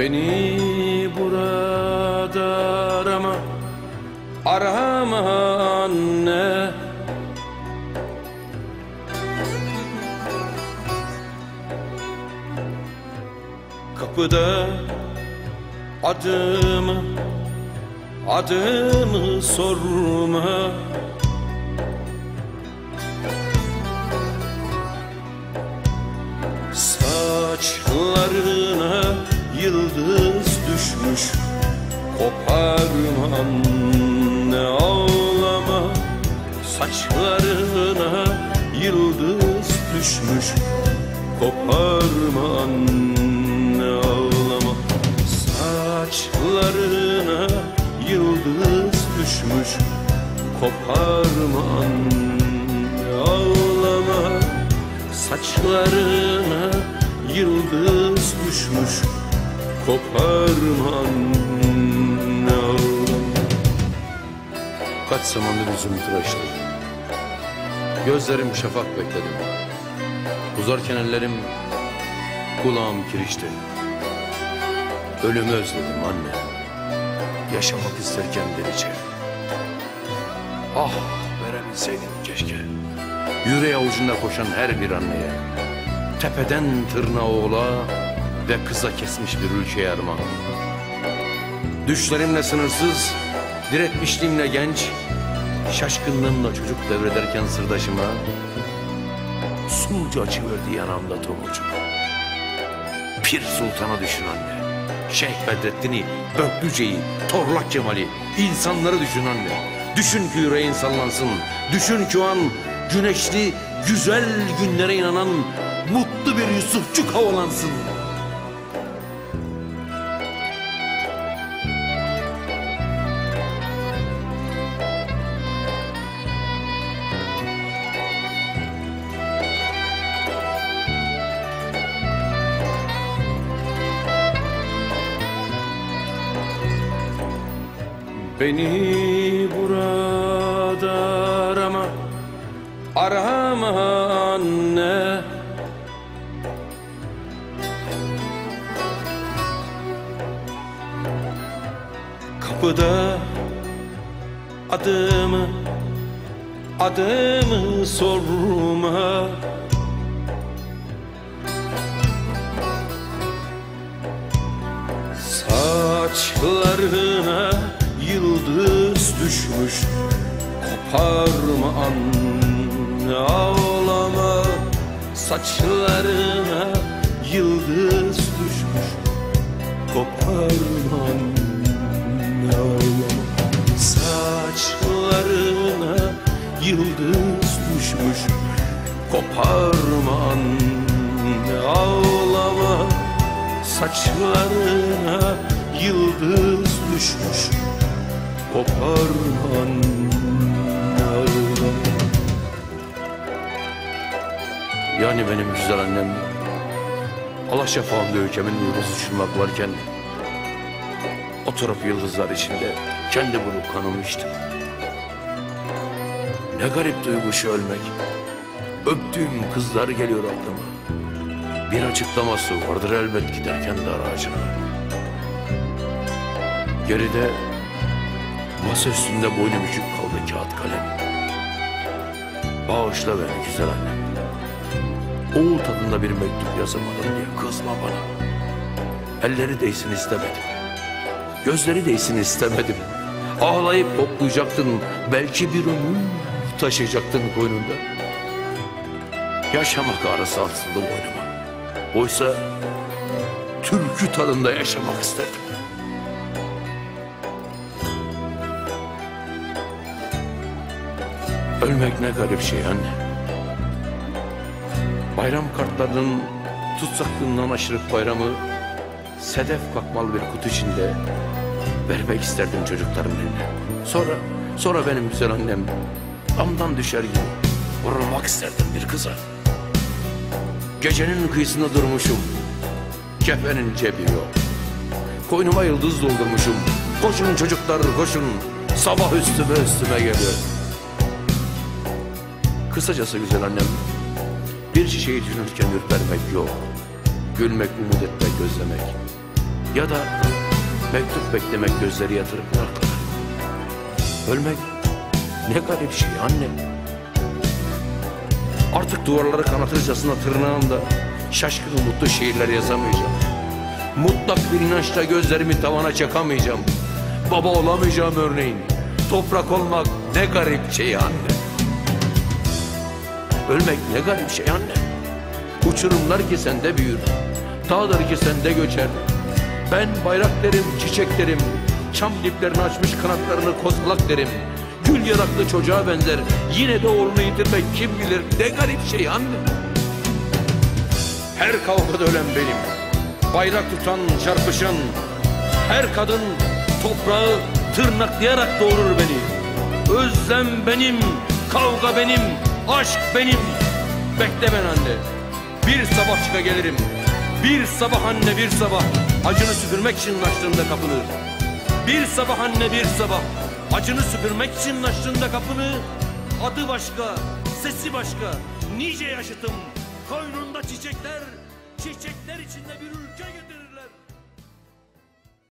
Beni burada arama. Arama anne. Kapıda adımı Adımı sorma. Saçlarına yıldız düşmüş. Koparma anne ağlama. Saçlarına yıldız düşmüş. Koparma anne ağlama. Saçlarına yıldız düşmüş. Koparma anne ağlama. Saçlarına yıldız düşmüş Koparma anne Kaç zamandır yüzümü tıraşladım Gözlerim şafak bekledim. Uzarken ellerim kulağım kirişti. Ölümü özledim anne. Yaşamak isterken delice Ah verebilseydim keşke. Yüreği avucunda koşan her bir anneye. Tepeden tırnağa oğla Ve kıza kesmiş bir ülkeye armağan Düşlerimle sınırsız Diretmişliğimle genç Şaşkınlığımla çocuk devrederken sırdaşıma Sulca açıverdi yanamda tomurcuk. Pir Sultan'a düşün anne. Şeyh Bedrettin'i, Böklüce'yi, Torlak Kemal'i insanları düşün anne. Düşün ki yüreğin sallansın Düşün ki o an güneşli güzel günlere inanan Mutlu bir Yusufçuk havalansın Beni burada arama. Arama anne. Kapıda adımı Adımı sorma. Saçlarına yıldız düşmüş. Koparma anne ağlama. Saçlarına yıldız düşmüş. Koparma ağlama. Saçlarına yıldız düşmüş. Koparma anne ağlama. Saçlarına yıldız düşmüş Ağlama Yani benim güzel annem Allah şafağımda ülkemin yıldız uçurmak varken Oturup yıldızlar içinde kendi bulup kanımı içtim Ne garip duygu şu ölmek. Öptüğüm kızlar geliyor aklıma. Bir açıklaması vardır elbet giderken dar ağacına Geride masa üstünde boynu bükük kaldı kağıt kalem. Bağışla beni güzel annem. Oğul tadında bir mektup yazamadım diye kızma bana. Elleri değsin istemedim. Gözleri değsin istemedim. Ağlayıp toplayacaktın Belki bir ömür taşıyacaktın koynunda Yaşamak ağrısı atıldı boynuma. Oysa türkü tadında yaşamak isterdim Ölmek ne garip şey anne. Bayram kartlarının tutsaklığından aşırıp bayramı Sedef kakmalı bir kutu içinde Vermek isterdim çocukların eline Sonra, sonra benim güzel annem Damdan düşer gibi Vurulmak isterdim bir kıza. Gecenin kıyısında durmuşum Kefenin cebi yok. Koynuma yıldız doldurmuşum Koşun çocuklar koşun. Sabah üstüme üstüme geliyor Kısacası güzel annem Bir çiçeği düşünürken ürpermek yok Gülmek, umut etmek, gözlemek Ya da mektup beklemek gözleri yatırıp bırakmak. Ölmek ne garip şey anne. Artık duvarları kanatırcasına tırnağımda şaşkın mutlu şiirler yazamayacağım. Mutlak bir inançla gözlerimi tavana çakamayacağım. Baba olamayacağım örneğin. Toprak olmak ne garip şey anne. Ölmek ne garip şey anne. Uçurumlar ki sende büyür. Dağlar ki sende göçer. Ben bayrak derim, çiçek derim. Çam diplerini açmış kanatlarını kozalak derim. Gül yanaklı çocuğa benzer. Yine de oğlunu yitirmek kim bilir ne garip şey anne. Her kavgada ölen benim. Bayrak tutan, çarpışan. Her kadın toprağı tırnaklayarak doğurur beni. Özlem benim, kavga benim, aşk benim. Beklemen anne. Bir sabah çıka gelirim. Bir sabah anne bir sabah. Acını süpürmek için açtığımda kapını. Bir sabah anne bir sabah. Acını süpürmek için açtığımda kapını. Adı başka, sesi başka. Nice yaşıtım. Koynunda çiçekler, çiçekler içinde bir ülke